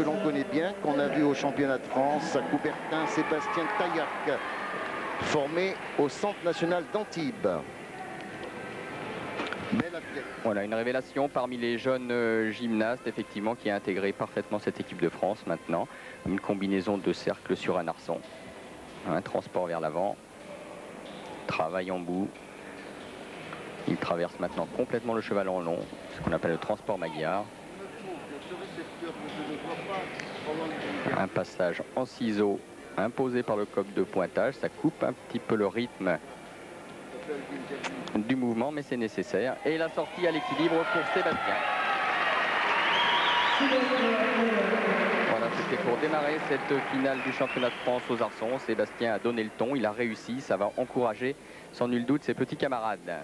que l'on connaît bien, qu'on a vu au championnat de France à Coubertin, Sébastien Taillac, formé au Centre national d'Antibes. Voilà, une révélation parmi les jeunes euh, gymnastes, effectivement, qui a intégré parfaitement cette équipe de France maintenant. Une combinaison de cercle sur un arçon. Un transport vers l'avant. Travail en bout. Il traverse maintenant complètement le cheval en long, ce qu'on appelle le transport magyar. Un passage en ciseaux imposé par le coq de pointage. Ça coupe un petit peu le rythme du mouvement, mais c'est nécessaire. Et la sortie à l'équilibre pour Sébastien. Voilà, c'était pour démarrer cette finale du championnat de France aux arçons. Sébastien a donné le ton, il a réussi, ça va encourager sans nul doute ses petits camarades.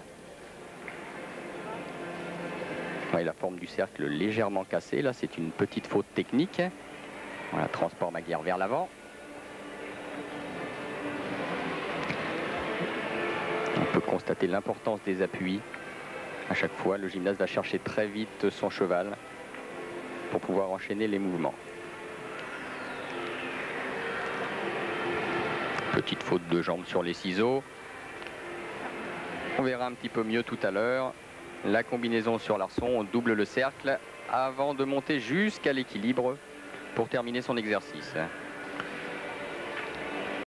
La forme du cercle légèrement cassée, là c'est une petite faute technique. Voilà, transport Maguire vers l'avant. constater l'importance des appuis. À chaque fois, le gymnaste va chercher très vite son cheval pour pouvoir enchaîner les mouvements. Petite faute de jambe sur les ciseaux. On verra un petit peu mieux tout à l'heure. La combinaison sur l'arçon, on double le cercle avant de monter jusqu'à l'équilibre pour terminer son exercice.